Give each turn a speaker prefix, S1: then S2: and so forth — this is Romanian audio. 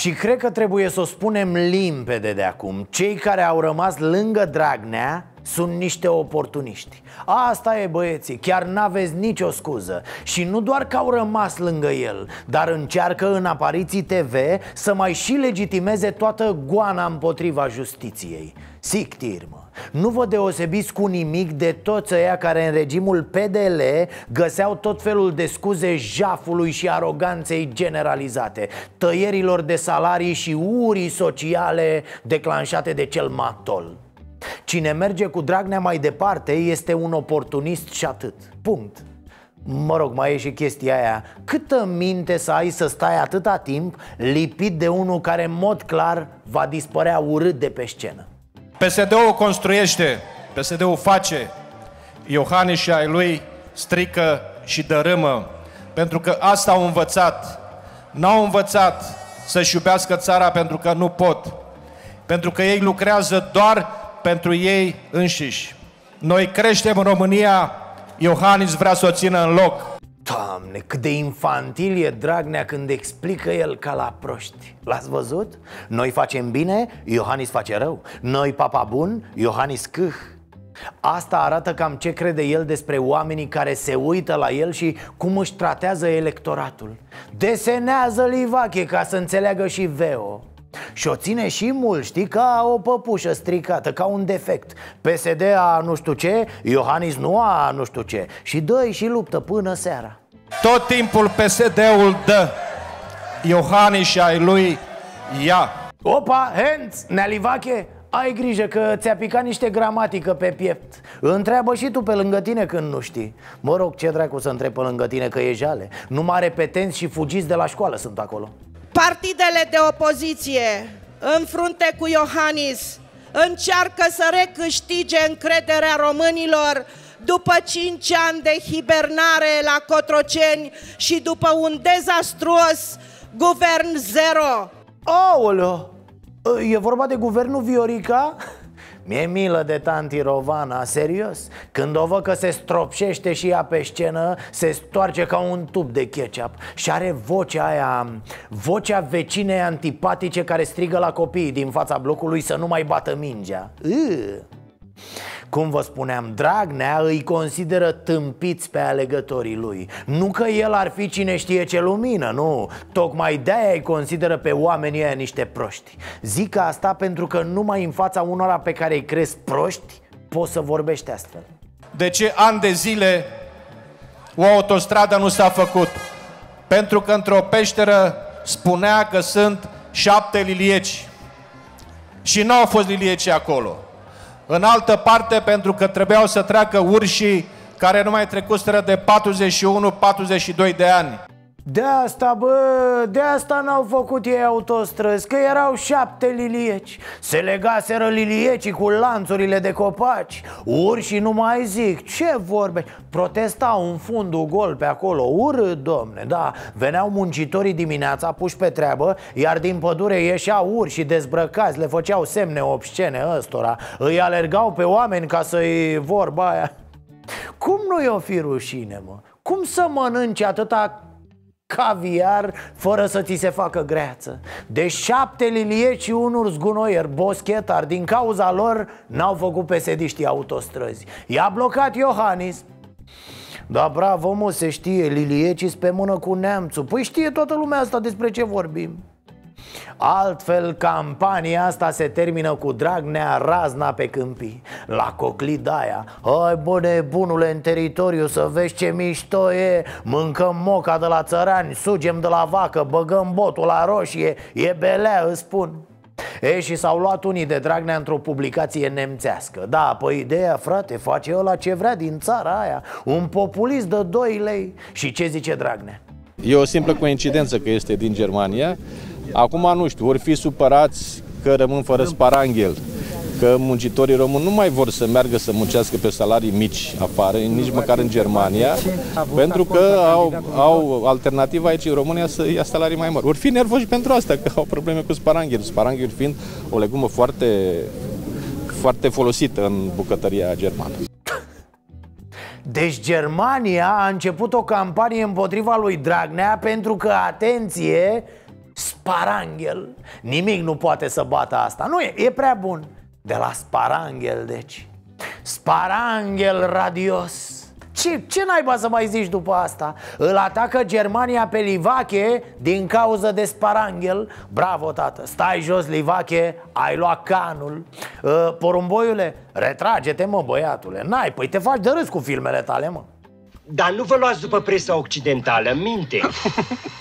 S1: Și cred că trebuie să o spunem limpede de acum. Cei care au rămas lângă Dragnea sunt niște oportuniști. Asta e băieții, chiar n-aveți nicio scuză. Și nu doar că au rămas lângă el Dar încearcă în apariții TV să mai și legitimeze toată goana împotriva justiției. Sictir, mă nu vă deosebiți cu nimic de toți ăia care în regimul PDL găseau tot felul de scuze jafului și aroganței generalizate Tăierilor de salarii și urii sociale declanșate de cel matol Cine merge cu Dragnea mai departe este un oportunist și atât. Punct. Mă rog, mai e și chestia aia. Câtă minte să ai să stai atâta timp lipit de unul care în mod clar va dispărea urât de pe scenă?
S2: PSD-ul construiește, PSD-ul face, Iohannis și ai lui strică și dărâmă, pentru că asta au învățat. N-au învățat să-și iubească țara pentru că nu pot, pentru că ei lucrează doar pentru ei înșiși. Noi creștem în România, Iohannis vrea să o țină în loc.
S1: Doamne, cât de infantil e Dragnea când explică el ca la proști L-ați văzut? Noi facem bine, Iohannis face rău Noi papa bun, Iohannis câh Asta arată cam ce crede el despre oamenii care se uită la el și cum își tratează electoratul Desenează Livache ca să înțeleagă și Veo și o ține și mult, știi, ca o păpușă stricată, ca un defect. PSD a nu știu ce, Iohannis nu a nu știu ce. Și dă și luptă până seara.
S2: Tot timpul PSD-ul dă. Iohannis și ai lui ia.
S1: Opa, Hens, Nealivache, ai grijă că ți-a picat niște gramatică pe piept. Întreabă și tu pe lângă tine când nu știi. Mă rog, ce dracu să întreb pe lângă tine că e jale? Numai repetenți și fugiți de la școală sunt acolo
S3: Partidele de opoziție, în frunte cu Iohannis, încearcă să recâștige încrederea românilor după 5 ani de hibernare la Cotroceni și după un dezastruos guvern zero.
S1: Aoleo! E vorba de guvernul Viorica? Mi-e milă de tanti Rovana, serios Când o văd că se stropșește și ea pe scenă Se stoarce ca un tub de ketchup Și are vocea aia Vocea vecinei antipatice care strigă la copiii din fața blocului să nu mai bată mingea Ugh. Cum vă spuneam, Dragnea îi consideră tâmpiți pe alegătorii lui. Nu că el ar fi cine știe ce lumină, nu. Tocmai de-aia îi consideră pe oamenii ăia niște proști. Zic asta pentru că numai în fața unora pe care îi crezi proști Poți să vorbești astfel.
S2: De ce ani de zile o autostradă nu s-a făcut? Pentru că într-o peșteră spunea că sunt șapte lilieci. Și nu au fost lilieci acolo în altă parte pentru că trebuiau să treacă urșii care nu mai trecuseră de 41-42 de ani.
S1: De asta, bă, de asta n-au făcut ei autostrăzi Că erau șapte lilieci. Se legaseră liliecii cu lanțurile de copaci. Urși nu mai zic, ce vorbe? Protestau în fundul gol pe acolo Urât, domne, da. Veneau muncitorii dimineața, puși pe treabă Iar din pădure ieșeau urși dezbrăcați Le făceau semne obscene ăstora. Îi alergau pe oameni ca să-i vorba aia. Cum nu i-o fi rușine, mă? Cum să mănânci atâta caviar fără să ți se facă greață. De șapte lilieci și unul zgunoier, boschetar Din cauza lor n-au făcut pesediștii autostrăzi. I-a blocat Iohannis. Da, bravo, mă, se știe, liliecii pe mână cu neamțul. Păi știe toată lumea asta despre ce vorbim Altfel, campania asta se termină cu Dragnea razna pe câmpii. La coclidaia Hai bă nebunule în teritoriu să vezi ce mișto e. Mâncăm moca de la țărani, sugem de la vacă Băgăm botul la roșie, e belea, îți spun. E, și s-au luat unii de Dragnea într-o publicație nemțească. Da, păi ideea, frate, face ăla ce vrea din țara aia Un populist de 2 lei. Și ce zice Dragnea?
S4: E o simplă coincidență că este din Germania Acum nu știu, ori fi supărați că rămân fără sparanghel, că muncitorii români nu mai vor să meargă să muncească pe salarii mici afară, nici măcar în Germania, pentru că au, au alternativa aici în România să ia salarii mai mari. Ori fi nervoși pentru asta, că au probleme cu sparanghel, sparanghel fiind o legumă foarte, foarte folosită în bucătăria germană.
S1: Deci Germania a început o campanie împotriva lui Dragnea pentru că, atenție, Sparanghel. Nimic nu poate să bată asta. Nu e, e prea bun. De la Sparanghel, deci. Sparanghel radios. Ce, ce naiba să mai zici după asta? Îl atacă Germania pe Livache din cauza de sparanghel. Bravo, tată, stai jos, Livache, ai luat canul. Uh, Porumboiule, retrage-te, mă, băiatule. N-ai, păi te faci de râs cu filmele tale, mă.
S5: Dar nu vă luați după presa occidentală, minte